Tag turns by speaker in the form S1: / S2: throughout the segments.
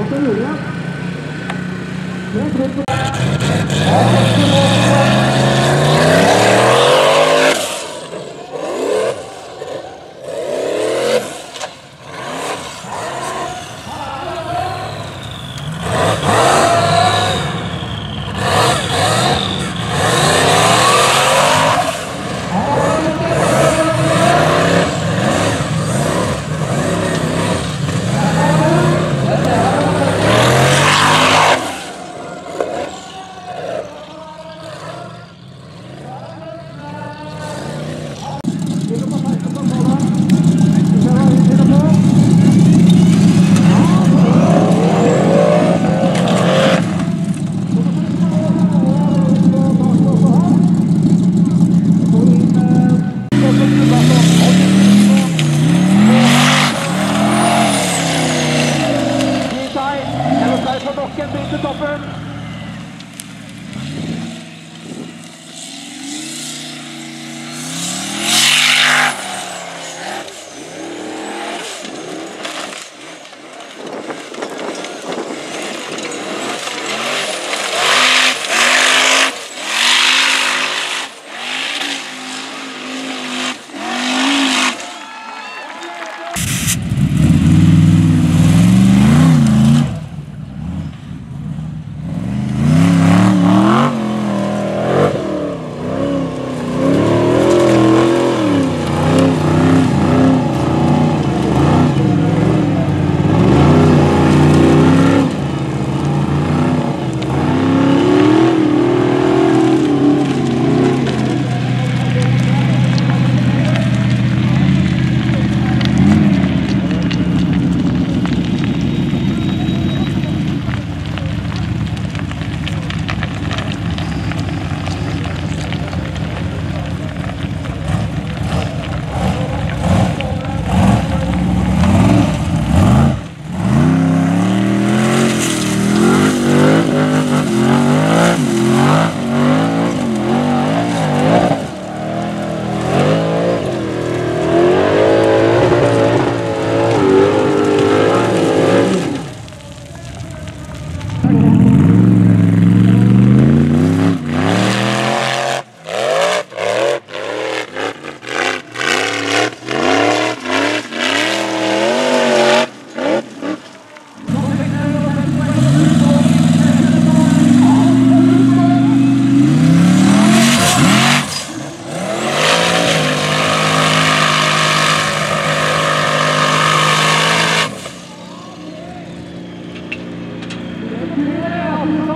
S1: 목소리 올려? 그래, 그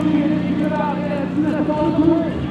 S2: Thank you.